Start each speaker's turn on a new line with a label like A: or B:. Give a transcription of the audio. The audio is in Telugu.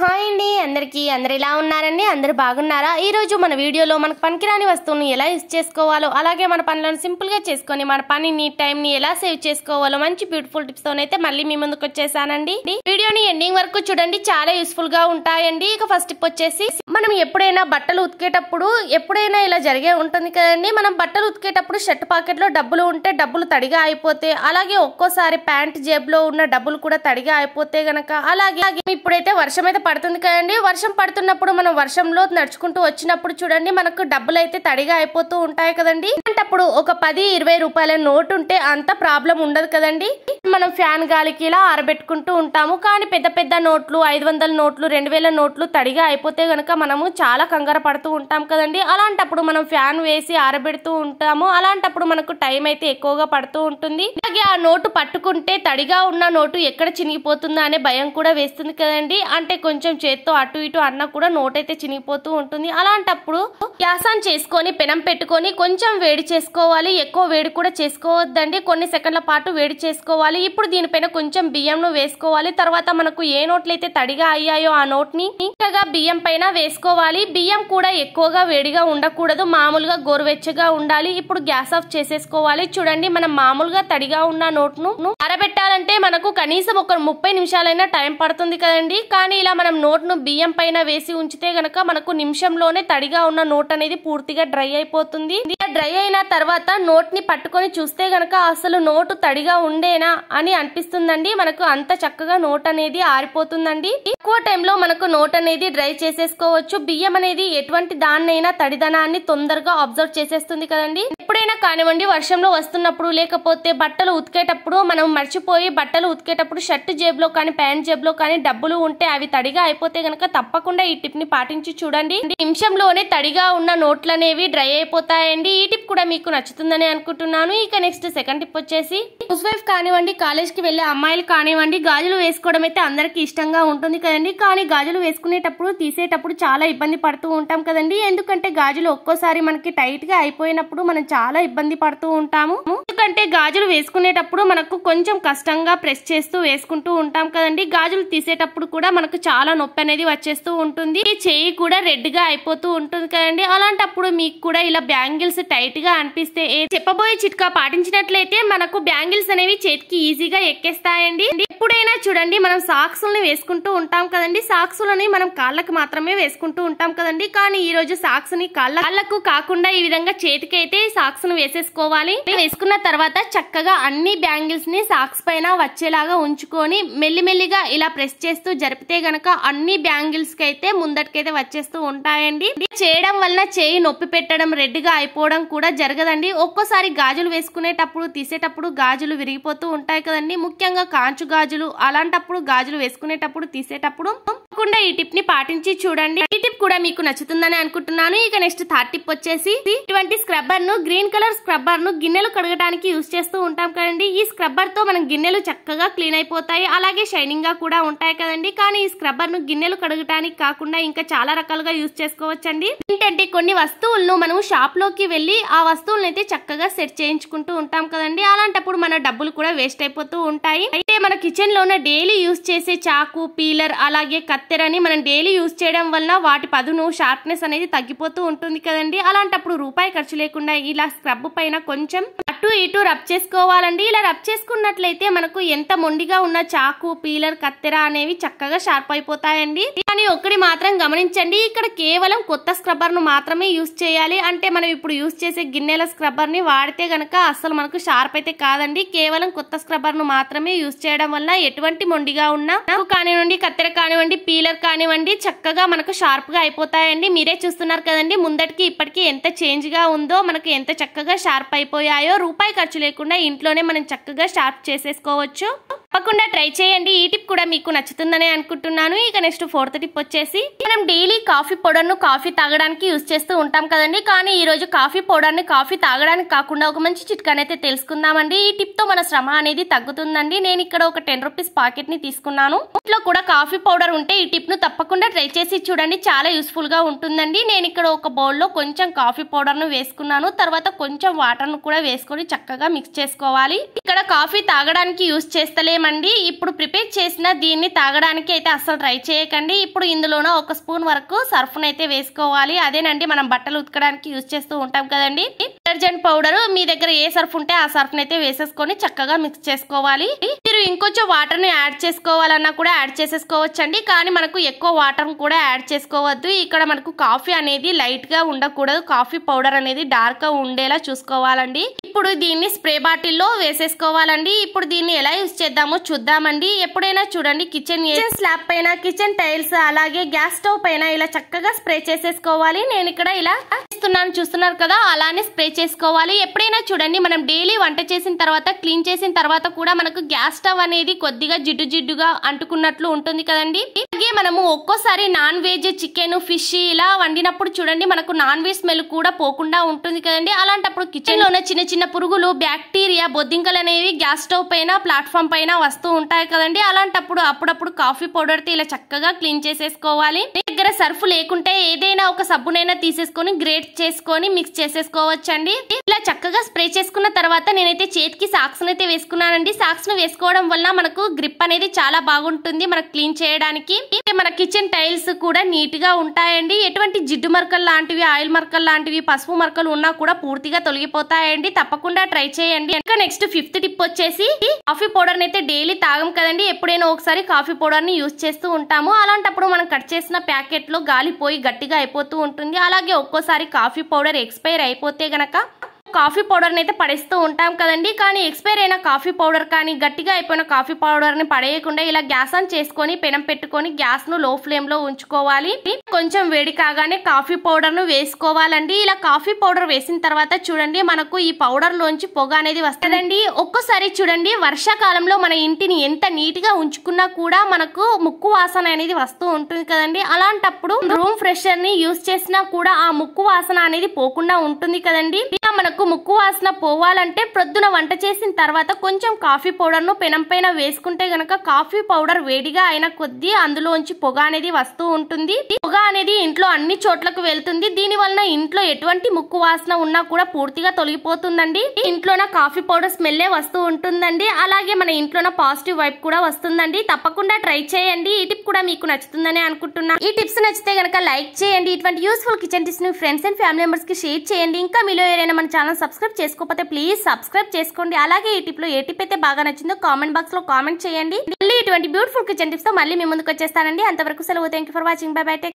A: హాయ్ అండి అందరికీ. అందరు ఎలా ఉన్నారండి? అందరు బాగున్నారా? ఈ రోజు మన వీడియోలో మనకు పనికిరాని వస్తువుని ఎలా యూజ్ చేసుకోవాలో అలాగే మన పనులను సింపుల్గా చేసుకొని మన పనిని టైం ని ఎలా సేవ్ చేసుకోవాలో మంచి బ్యూటిఫుల్ టిప్స్ అయితే మళ్ళీ మీ ముందుకు వచ్చేసానండి. వీడియోని ఎండింగ్ వరకు చూడండి చాలా యూస్ఫుల్గా ఉంటాయండి. ఇక ఫస్ట్ టిప్ వచ్చేసి మనం ఎప్పుడైనా బట్టలు ఉతికేటప్పుడు ఎప్పుడైనా ఇలా జరిగే ఉంటుంది కదండి మనం బట్టలు ఉతికేటప్పుడు షర్ట్ పాకెట్లో డబ్బులు ఉంటే డబ్బులు తడిగా అయిపోతే అలాగే ఒక్కోసారి ప్యాంట్ జేబులో ఉన్న డబ్బులు కూడా తడిగా అయిపోతే గనక అలాగే ఇప్పుడైతే వర్షం అయితే పడుతుంది కదండి. వర్షం పడుతున్నప్పుడు మనం వర్షంలో నడుచుకుంటూ వచ్చినప్పుడు చూడండి మనకు డబ్బులు అయితే తడిగా అయిపోతూ ఉంటాయి కదండి. అలాంటప్పుడు ఒక పది ఇరవై రూపాయల నోట్ ఉంటే అంత ప్రాబ్లం ఉండదు కదండి. మనం ఫ్యాన్ గాలికి ఇలా ఆరబెట్టుకుంటూ ఉంటాము. కానీ పెద్ద పెద్ద నోట్లు ఐదు వందల నోట్లు రెండు వేల నోట్లు తడిగా అయిపోతే గనక మనము చాలా కంగారు పడుతూ ఉంటాం కదండి. అలాంటప్పుడు మనం ఫ్యాన్ వేసి ఆరబెడుతూ ఉంటాము. అలాంటప్పుడు మనకు టైం అయితే ఎక్కువగా పడుతూ ఉంటుంది. అలాగే ఆ నోటు పట్టుకుంటే తడిగా ఉన్న నోటు ఎక్కడ చినిగిపోతుందా అనే భయం కూడా వేస్తుంది కదండి. అంటే కొంచెం చేత్తో అటు ఇటు అన్నా కూడా నోట్ అయితే చినిగిపోతూ ఉంటుంది. అలాంటప్పుడు గ్యాస్ ఆన్ చేసుకొని పెనం పెట్టుకొని కొంచెం వేడి చేసుకోవాలి ఎక్కువ వేడి కూడా చేసుకోవద్దండి. కొన్ని సెకండ్ల పాటు వేడి చేసుకోవాలి. ఇప్పుడు దీనిపైన కొంచెం బియ్యంను వేసుకోవాలి. తర్వాత మనకు ఏ నోట్లు అయితే తడిగా అయ్యాయో ఆ నోట్ని ఇంకా బియ్యం పైన వేసుకోవాలి. బియ్యం కూడా ఎక్కువగా వేడిగా ఉండకూడదు. మామూలుగా గోరువెచ్చగా ఉండాలి. ఇప్పుడు గ్యాస్ ఆఫ్ చేసేసుకోవాలి. చూడండి మనం మామూలుగా తడిగా ఉన్న నోట్ను ఆరబెట్టాలంటే మనకు కనీసం ఒక ముప్పై నిమిషాలైనా టైం పడుతుంది కదండి. కానీ ఇలా మనం నోట్ను బియ్యం పైన వేసి ఉంచితే గనక మనకు నిమిషంలోనే తడిగా ఉన్న నోట్ అనేది పూర్తిగా డ్రై అయిపోతుంది. డ్రై అయిన తర్వాత నోట్ని పట్టుకొని చూస్తే గనక అసలు నోటు తడిగా ఉండేనా అని అనిపిస్తుందండి. మనకు అంత చక్కగా నోట్ అనేది ఆరిపోతుందండి. ఎక్కువ టైంలో మనకు నోట్ అనేది డ్రై చేసేసుకోవచ్చు. బియ్యం అనేది ఎటువంటి దాన్నైనా తడిదనాన్ని తొందరగా అబ్జర్వ్ చేసేస్తుంది కదండి. ఎప్పుడైనా కానివ్వండి వర్షంలో వస్తున్నప్పుడు లేకపోతే బట్టలు ఉతికేటప్పుడు మనం మర్చిపోయి బట్టలు ఉతికేటప్పుడు షర్ట్ జేబులో కానీ ప్యాంట్ జేబులో కానీ డబ్బులు ఉంటే అవి తడిగా అయిపోతే గనక తప్పకుండా ఈ టిప్ని పాటించి చూడండి. నిమిషంలోనే తడిగా ఉన్న నోట్లు అనేవి డ్రై అయిపోతాయండి. ఈ టిప్ కూడా మీకు నచ్చుతుందని అనుకుంటున్నాను. ఇక నెక్స్ట్ సెకండ్ టిప్ వచ్చేసి హౌస్ వైఫ్ కానివ్వండి కాలేజ్కి వెళ్ళే అమ్మాయిలు కానివ్వండి గాజులు వేసుకోవడం అయితే అందరికి ఇష్టంగా ఉంటుంది కదండి. కానీ గాజులు వేసుకునేటప్పుడు తీసేటప్పుడు చాలా ఇబ్బంది పడుతూ ఉంటాం కదండి. ఎందుకంటే గాజులు ఒక్కోసారి మనకి టైట్గా అయిపోయినప్పుడు మనం చాలా ఇబ్బంది పడుతూ ఉంటాము. ఎందుకంటే గాజులు వేసుకునేటప్పుడు మనకు కొంచెం కష్టంగా ప్రెస్ చేస్తూ వేసుకుంటూ ఉంటాం కదండి. గాజులు తీసేటప్పుడు కూడా మనకు చాలా నొప్పి అనేది వచ్చేస్తూ ఉంటుంది. చేయి కూడా రెడ్గా అయిపోతూ ఉంటుంది కదండి. అలాంటప్పుడు మీకు కూడా ఇలా బ్యాంగిల్స్ టైట్గా అనిపిస్తే చెప్పబోయే చిట్కా పాటించినట్లయితే మనకు బ్యాంగిల్స్ అనేవి చేతికి ఈజీగా ఎక్కేస్తాయండి. ఎప్పుడైనా చూడండి మనం సాక్సులని వేసుకుంటూ ఉంటాం కదండి. సాక్సులని మనం కాళ్ళకు మాత్రమే వేసుకుంటూ ఉంటాం కదండి. కానీ ఈ రోజు సాక్స్ని కాళ్ళ కాళ్ళకు కాకుండా ఈ విధంగా చేతికి అయితే సాక్స్ను వేసేసుకోవాలి. వేసుకున్న తర్వాత చక్కగా అన్ని బ్యాంగిల్స్ని సాక్స్ పైన వచ్చేలాగా ఉంచుకొని మెల్లిమెల్లిగా ఇలా ప్రెస్ చేస్తూ జరిపితే గనక అన్ని బ్యాంగిల్స్కి అయితే ముందటికైతే వచ్చేస్తూ ఉంటాయండి. చేయడం వలన చేయి నొప్పి పెట్టడం రెడ్గా అయిపోవడం కూడా జరగదండి. ఒక్కోసారి గాజులు వేసుకునేటప్పుడు తీసేటప్పుడు గాజులు విరిగిపోతూ ఉంటాయి కదండి. ముఖ్యంగా కాంచు గాజు గాజులు. అలాంటప్పుడు గాజులు వేసుకునేటప్పుడు తీసేటప్పుడు తప్పకుండా ఈ టిప్ని పాటించి చూడండి. ఈ టిప్ కూడా మీకు నచ్చుతుందని అనుకుంటున్నాను. ఇక నెక్స్ట్ థర్డ్ టిప్ వచ్చేసి ఇటువంటి స్క్రబ్బర్ను గ్రీన్ కలర్ స్క్రబ్బర్ను గిన్నెలు కడగడానికి యూస్ చేస్తూ ఉంటాం కదండి. ఈ స్క్రబ్బర్తో మనం గిన్నెలు చక్కగా క్లీన్ అయిపోతాయి. అలాగే షైనింగ్గా కూడా ఉంటాయి కదండి. కానీ ఈ స్క్రబ్బర్ను గిన్నెలు కడగడానికి కాకుండా ఇంకా చాలా రకాలుగా యూజ్ చేసుకోవచ్చండి. ఏంటంటే కొన్ని వస్తువులను మనం షాప్లోకి వెళ్ళి ఆ వస్తువులను అయితే చక్కగా సెట్ చేయించుకుంటూ ఉంటాం కదండి. అలాంటప్పుడు మన డబ్బులు కూడా వేస్ట్ అయిపోతూ ఉంటాయి. అయితే మన కిచెన్ లోన డైలీ యూజ్ చేసే చాకు పీలర్ అలాగే కత్తి కత్తెరని మనం డైలీ యూజ్ చేయడం వలన వాటి పదును షార్ప్నెస్ అనేది తగ్గిపోతూ ఉంటుంది కదండి. అలాంటప్పుడు రూపాయి ఖర్చు లేకుండా ఇలా స్క్రబ్ పైన కొంచెం అటు ఇటు రబ్ చేసుకోవాలండి. ఇలా రబ్ చేసుకున్నట్లయితే మనకు ఎంత మొండిగా ఉన్న చాకు పీలర్ కత్తెర అనేవి చక్కగా షార్ప్ అయిపోతాయండి. కానీ ఒక్కటి మాత్రం గమనించండి ఇక్కడ కేవలం కొత్త స్క్రబ్బర్ను మాత్రమే యూజ్ చేయాలి. అంటే మనం ఇప్పుడు యూజ్ చేసే గిన్నెల స్క్రబ్బర్ని వాడితే గనక అసలు మనకు షార్ప్ అయితే కాదండి. కేవలం కొత్త స్క్రబ్బర్ను మాత్రమే యూజ్ చేయడం వల్ల ఎటువంటి మొండిగా ఉన్నా కానివ్వండి కత్తెర కానివ్వండి పీలర్ కానివ్వండి చక్కగా మనకు షార్ప్గా అయిపోతాయండి. మీరే చూస్తున్నారు కదండి ముందటికి ఇప్పటికి ఎంత చేంజ్గా ఉందో మనకు ఎంత చక్కగా షార్ప్ అయిపోయాయో రూపాయి ఖర్చు లేకుండా ఇంట్లోనే మనం చక్కగా షార్ప్ చేసేసుకోవచ్చు. తప్పకుండా ట్రై చేయండి. ఈ టిప్ కూడా మీకు నచ్చుతుందని అనుకుంటున్నాను. ఇక నెక్స్ట్ ఫోర్త్ టిప్ వచ్చేసి మనం డైలీ కాఫీ పౌడర్ను కాఫీ తాగడానికి యూజ్ చేస్తూ ఉంటాం కదండి. కానీ ఈ రోజు కాఫీ పౌడర్ని కాఫీ తాగడానికి కాకుండా ఒక మంచి చిట్కానైతే తెలుసుకుందామండి. ఈ టిప్తో మన శ్రమ అనేది తగ్గుతుందండి. నేను ఇక్కడ ఒక టెన్ రూపీస్ పాకెట్ని తీసుకున్నాను. ఇంట్లో కూడా కాఫీ పౌడర్ ఉంటే ఈ టిప్ను తప్పకుండా ట్రై చేసి చూడండి. చాలా యూస్ఫుల్గా ఉంటుందండి. నేను ఇక్కడ ఒక బౌల్లో కొంచెం కాఫీ పౌడర్ను వేసుకున్నాను. తర్వాత కొంచెం వాటర్ను కూడా వేసుకొని చక్కగా మిక్స్ చేసుకోవాలి. ఇక్కడ కాఫీ తాగడానికి యూజ్ చేస్తలే చేయమండి. ఇప్పుడు ప్రిపేర్ చేసిన దీన్ని తాగడానికి అయితే అస్సలు ట్రై చేయకండి. ఇప్పుడు ఇందులోనో ఒక స్పూన్ వరకు సర్ఫ్ను అయితే వేసుకోవాలి. అదేనండి మనం బట్టలు ఉతకడానికి యూజ్ చేస్తూ ఉంటాం కదండి. డిటర్జెంట్ పౌడర్ మీ దగ్గర ఏ సర్ఫ్ ఉంటే ఆ సర్ఫ్ అయితే వేసేసుకొని చక్కగా మిక్స్ చేసుకోవాలి. మీరు ఇంకొంచెం వాటర్ని యాడ్ చేసుకోవాలన్నా కూడా యాడ్ చేసేసుకోవచ్చండి. కానీ మనకు ఎక్కువ వాటర్ కూడా యాడ్ చేసుకోవద్దు. ఇక్కడ మనకు కాఫీ అనేది లైట్గా ఉండకూడదు. కాఫీ పౌడర్ అనేది డార్క్గా ఉండేలా చూసుకోవాలండి. ఇప్పుడు దీన్ని స్ప్రే బాటిల్లో వేసేసుకోవాలండి. ఇప్పుడు దీన్ని ఎలా యూజ్ చేద్దామో చూద్దామండి. ఎప్పుడైనా చూడండి కిచెన్ స్లాబ్ పైన కిచెన్ టైల్స్ అలాగే గ్యాస్ స్టవ్ పైన ఇలా చక్కగా స్ప్రే చేసేసుకోవాలి. నేను ఇక్కడ ఇలా చేస్తున్నాను చూస్తున్నారు కదా అలానే స్ప్రే చేసుకోవాలి. ఎప్పుడైనా చూడండి మనం డైలీ వంట చేసిన తర్వాత క్లీన్ చేసిన తర్వాత కూడా మనకు గ్యాస్ స్టవ్ అనేది కొద్దిగా జిడ్డు జిడ్డుగా అంటుకున్నట్లు ఉంటుంది కదండి. అలాగే మనము ఒక్కోసారి నాన్ వెజ్ చికెన్ ఫిష్ ఇలా వండినప్పుడు చూడండి మనకు నాన్ వెజ్ స్మెల్ కూడా పోకుండా ఉంటుంది కదండి. అలాంటప్పుడు కిచెన్లో ఉన్న చిన్న చిన్న పురుగులు బ్యాక్టీరియా బొద్దింకలు అనేవి గ్యాస్ స్టవ్ పైన ప్లాట్ఫామ్ పైన వస్తూ ఉంటాయి కదండి. అలాంటప్పుడు అప్పుడప్పుడు కాఫీ పౌడర్తో ఇలా చక్కగా క్లీన్ చేసేసుకోవాలి. దగ్గర సర్ఫ్ లేకుంటే ఏదైనా ఒక సబ్బునైనా తీసేసుకొని గ్రేట్ చేసుకొని మిక్స్ చేసేసుకోవచ్చండి. ఇలా చక్కగా స్ప్రే చేసుకున్న తర్వాత నేనైతే చేతికి సాక్స్ అయితే వేసుకున్నానండి. సాక్స్ను వేసుకోవడం వల్ల మనకు గ్రిప్ అనేది చాలా బాగుంటుంది మనకు క్లీన్ చేయడానికి. మన కిచెన్ టైల్స్ కూడా నీట్గా ఉంటాయండి. ఎటువంటి జిడ్డు మరకలు లాంటివి ఆయిల్ మరకలు లాంటివి పసుపు మరకలు ఉన్నా కూడా పూర్తిగా తొలగిపోతాయండి. తప్పకుండా ట్రై చేయండి. ఇంకా నెక్స్ట్ ఫిఫ్త్ టిప్ వచ్చేసి కాఫీ పౌడర్ అయితే డైలీ తాగం కదండి. ఎప్పుడైనా ఒకసారి కాఫీ పౌడర్ని యూజ్ చేస్తూ ఉంటాము. అలాంటప్పుడు మనం కట్ చేసిన ప్యాక్ లో గాలి పోయి గట్టిగా అయిపోతూ ఉంటుంది. అలాగే ఒక్కోసారి కాఫీ పౌడర్ ఎక్స్పైర్ అయిపోతే గనక కాఫీ పౌడర్ అయితే పడేస్తూ ఉంటాం కదండి. కానీ ఎక్స్పైర్ అయిన కాఫీ పౌడర్ కానీ గట్టిగా అయిపోయిన కాఫీ పౌడర్ని పడేయకుండా ఇలా గ్యాస్ ఆన్ చేసుకొని పెనం పెట్టుకొని గ్యాస్ను లో ఫ్లేమ్లో ఉంచుకోవాలి. కొంచెం వేడి కాగానే కాఫీ పౌడర్ను వేసుకోవాలండి. ఇలా కాఫీ పౌడర్ వేసిన తర్వాత చూడండి మనకు ఈ పౌడర్ లోంచి పొగ అనేది వస్తుందండి. ఒక్కోసారి చూడండి వర్షాకాలంలో మన ఇంటిని ఎంత నీట్గా ఉంచుకున్నా కూడా మనకు ముక్కు వాసన అనేది వస్తూ ఉంటుంది కదండి. అలాంటప్పుడు రూమ్ ఫ్రెషర్ని యూజ్ చేసినా కూడా ఆ ముక్కు వాసన అనేది పోకుండా ఉంటుంది కదండి. మనకు ముక్కు వాసన పోవాలంటే ప్రొద్దున వంట చేసిన తర్వాత కొంచెం కాఫీ పౌడర్ను పెనం పైన వేసుకుంటే గనక కాఫీ పౌడర్ వేడిగా అయిన కొద్దీ అందులోంచి పొగ అనేది వస్తూ ఉంటుంది. పొగ అనేది ఇంట్లో అన్ని చోట్లకు వెళ్తుంది. దీని వలన ఇంట్లో ఎటువంటి ముక్కు వాసన ఉన్నా కూడా పూర్తిగా తొలగిపోతుందండి. ఇంట్లోన కాఫీ పౌడర్ స్మెల్లే వస్తూ ఉంటుందండి. అలాగే మన ఇంట్లోన పాజిటివ్ వైప్ కూడా వస్తుందండి. తప్పకుండా ట్రై చేయండి. ఈ టిప్ కూడా మీకు నచ్చుతుందని అనుకుంటున్నా. ఈ టిప్స్ నచ్చితే గనక లైక్ చేయండి. ఇటువంటి యూస్ఫుల్ కిచెన్ టిప్స్ని ఫ్రెండ్స్ అండ్ ఫ్యామిలీ మెంబర్స్కి షేర్ చేయండి. ఇంకా మీలో ఏదైనా మన ఛానల్ సబ్స్క్రైబ్ చేసుకోకపోతే ప్లీజ్ సబ్స్క్రైబ్ చేసుకోండి. అలాగే ఈ టిప్లో ఏ టిప్ అయితే బాగా నచ్చిందో కామెంట్ బాక్స్లో కామెంట్ చేయండి. మళ్ళీ ఇటువంటి బ్యూటిఫుల్ కిచెన్ టిప్స్తో మళ్ళీ మీ ముందుకు వచ్చేస్తానండి. అంతవరకు సెలవు. Thank for watching bye bye